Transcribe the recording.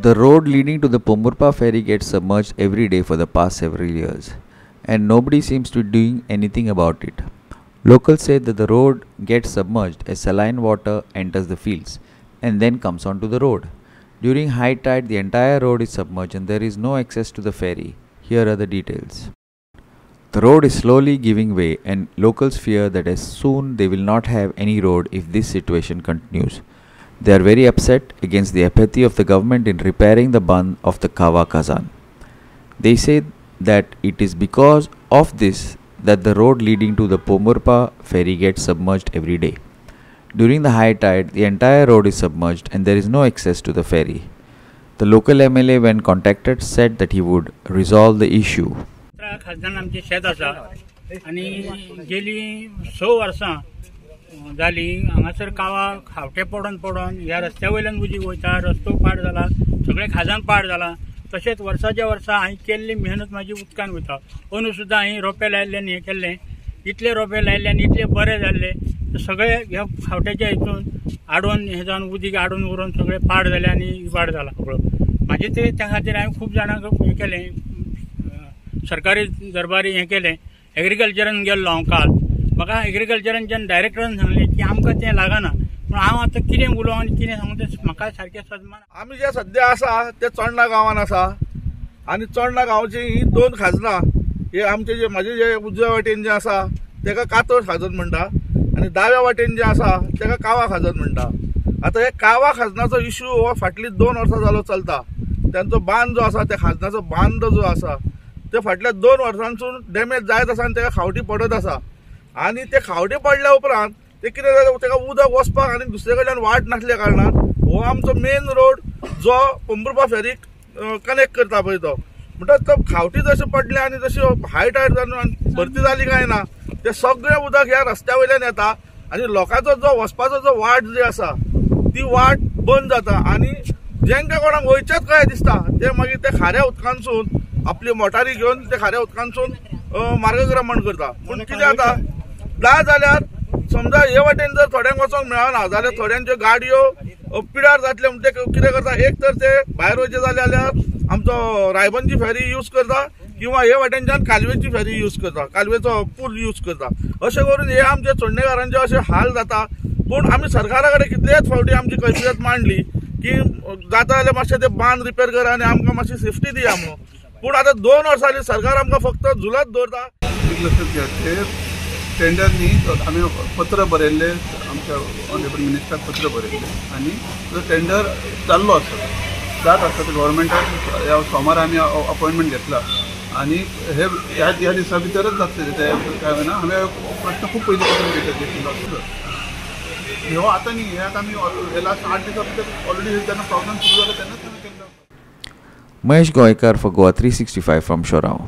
The road leading to the Pomurpa ferry gets submerged every day for the past several years, and nobody seems to be doing anything about it. Locals say that the road gets submerged as saline water enters the fields and then comes onto the road. During high tide, the entire road is submerged and there is no access to the ferry. Here are the details. The road is slowly giving way, and locals fear that as soon they will not have any road if this situation continues. They are very upset against the apathy of the government in repairing the bund of the Kawa Kazan. They say that it is because of this that the road leading to the Pomurpa ferry gets submerged every day. During the high tide, the entire road is submerged and there is no access to the ferry. The local MLA, when contacted, said that he would resolve the issue. खासदार आमचे शेत आसा आनी गेली स वर्सां जाली हांगासर कावा खावटे पडोन पडोन ह्या रस्त्या वयल्यान उदीक वयता रस्तो पाड जाला सगळें खाजान पाड जाला तशेंच वर्साच्या वर्सा हांवें केल्ली मेहनत म्हाजी उदकान वयता अंदू सुद्दां हांवें रोंपे लायिल्ल्यान हें केल्लें इतले रोंपे लायिल्ल्यान इतले बरें जाल्ले सगळे ह्या खावट्याच्या हितून आडोवन हें जावन उदीक आडोवन उरोवन सगळें पाड जालें आनी इबाड जाला सगळो म्हाजे ते त्या खातीर हांवें खूब जाणांक हें केलें. सरकारी दरबारी हें केलें. एग्रीकल्चरान गेल्लो हांव काल म्हाका एग्रीकल्चरान जेन्ना डायरेक्टरान सांगलें की आमकां तें लागना. पूण हांव आतां कितें उलोवं आनी कितें सांगू तें म्हाका सारकें सदमान आमी जे सद्या आसा ते चोडणा गांवान आसा आनी चोडणा गांवची ही दोन खाजनां हे आमचे जे म्हाजे जे उजव्या वाटेन जे आसा तेका कातोर खाजन म्हणटा आनी दाव्या वाटेन जे आसा तेका कावा खाजन म्हणटा आतां हे कावा खाजनाचो इश्यू हो फाटली दोन वर्सां जालो चलता. त्यांचो बांद जो आसा त्या खाजनाचो बांद जो आसा ते फाटल्या दोन वर्सांसून डॅमेज जायत आसा आनी तेका खावटी पडत आसा आनी ते खावडे पडल्या उपरांत ते कितें जाता तेका उदक वचपाक आनी दुसरे कडल्यान वाट नासल्या कारणान हो आमचो मेन रोड जो पंबरुपा फेरीक कनेक्ट करता पळय तो. म्हणटा तो खावटी जशें पडले आनी जशी हाय हायट जावन भरती जाली काय ना ते सगळें उदक ह्या रस्त्या वयल्यान येता आनी लोकांचो जो वचपाचो जो वाट जी आसा ती वाट बंद जाता आनी जेंका कोणाक वयचेच कशें दिसता ते मागीर ते खाऱ्या उदकांसून आपली मोटारी घेवन ते खाऱ्या उदकांसून मार्गक्रमण करता. पूण कितें जाता ना जाल्यार समजा हे वाटेन जर थोड्यांक वचोंक मेळना जाल्यार थोड्यांच्यो गाडयो पिड्यार जातले म्हणटे कितें करता एक तर ते भायर वयचे जाल्यार आमचो रायबंदची फेरी यूज करता किंवा हे वाटेनच्यान कालवेची फेरी यूज करता कालवेचो पूल यूज करता. अशें करून हे आमचे चोडणेकारांचे अशे हाल जाता. पूण आमी सरकारा कडेन कितलेच फावटी आमची कैफियत मांडली की जाता जाल्यार मातशें ते बांद रिपेर करा आनी आमकां मातशी सेफ्टी दिया म्हणून. पूण आतां दोन वर्सांनी सरकार आमकां फक्त झुलत दवरता. लक्षात घ्या टेंडर न्ही आमी पत्र बरयल्ले आमच्या ऑनरेबल मिनिस्टराक पत्र बरयल्ले आनी तो टेंडर जाल्लो आसा जात आसा ते गव्हर्मेंटान ह्या सोमार आमी अपॉयंटमेंट घेतला. आनी हे ह्या ह्या दिसा भितरच जातले ते काय म्हणा हांवें प्रश्न खूब पयलीं पासून घेतिल्लो आसलो ह्यो आतां न्ही हे आता आमी हे लास्ट आठ दिसा भितर ऑलरेडी जेन्ना प्रॉब्लम सुरू जालो तेन्नाच आमी केल्लो for Goa three sixty 365 from शोराव